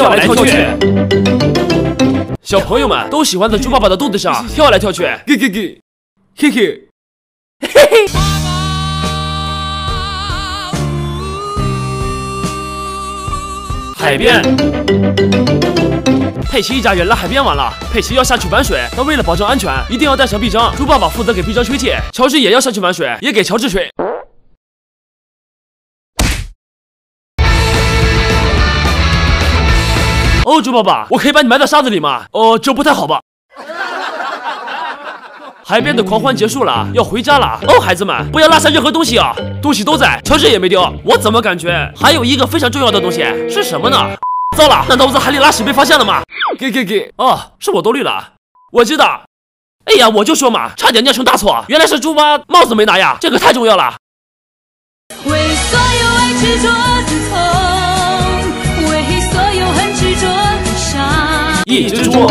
跳来跳去。小朋友们都喜欢在猪爸爸的肚子上跳来跳去，给给给，嘿嘿，嘿嘿。海边，佩奇一家人来海边玩了。佩奇要下去玩水，但为了保证安全，一定要带上臂章。猪爸爸负责给臂章吹气，乔治也要下去玩水，也给乔治吹。哦，猪爸爸，我可以把你埋到沙子里吗？哦，这不太好吧。海边的狂欢结束了，要回家了。哦，孩子们，不要落下任何东西啊！东西都在，乔治也没丢。我怎么感觉还有一个非常重要的东西？是什么呢？糟了，难道我在海里拉屎被发现了吗？给给给！哦，是我多虑了。我知道。哎呀，我就说嘛，差点酿成大错。原来是猪妈帽子没拿呀，这个太重要了。为所有爱执着自从，一只猪。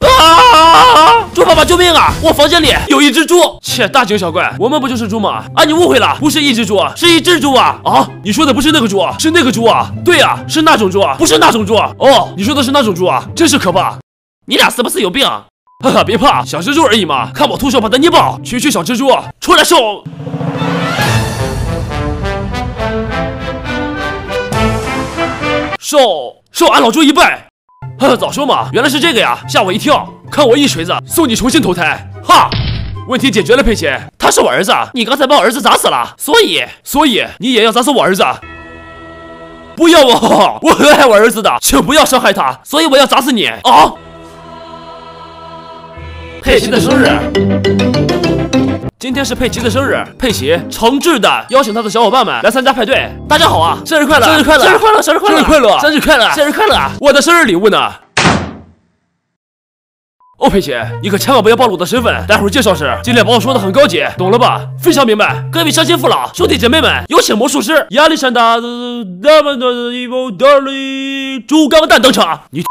啊！猪爸爸，救命啊！我房间里有一只猪。切，大惊小怪，我们不就是猪吗？啊，你误会了，不是一只猪啊，是一只猪啊！啊，你说的不是那个猪啊，是那个猪啊？对呀，是那种猪啊，不是那种猪啊。哦，你说的是那种猪啊？真是可怕！你俩是不是有病？哈哈，别怕，小蜘蛛而已嘛。看我徒手把它捏爆！区区小蜘蛛，出来受！受受俺老猪一拜！呵呵早说嘛，原来是这个呀，吓我一跳！看我一锤子送你重新投胎，哈！问题解决了，佩奇，他是我儿子，你刚才把我儿子砸死了，所以，所以你也要砸死我儿子？不要啊，我很爱我儿子的，请不要伤害他，所以我要砸死你啊！佩奇的生日，今天是佩奇的生日，佩奇诚挚的邀请他的小伙伴们来参加派对。大家好啊，生日快乐，生日快乐，生日快乐，生日快乐，生日快乐，生日快乐，生日快乐！我的生日礼物呢？哦，佩奇，你可千万不要暴露我的身份，待会儿介绍时尽量把我说的很高级，懂了吧？非常明白。各位乡亲父老、兄弟姐妹们，有请魔术师亚历山大那么的伊布德里猪肝蛋登场。你。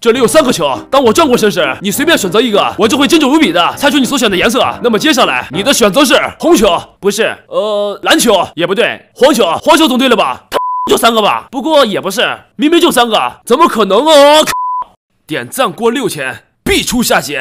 这里有三个球，当我转过身时，你随便选择一个，我就会精准无比的猜出你所选的颜色。那么接下来你的选择是红球，不是，呃，蓝球也不对，黄球，黄球总对了吧？就三个吧？不过也不是，明明就三个，怎么可能啊？点赞过六千，必出下集。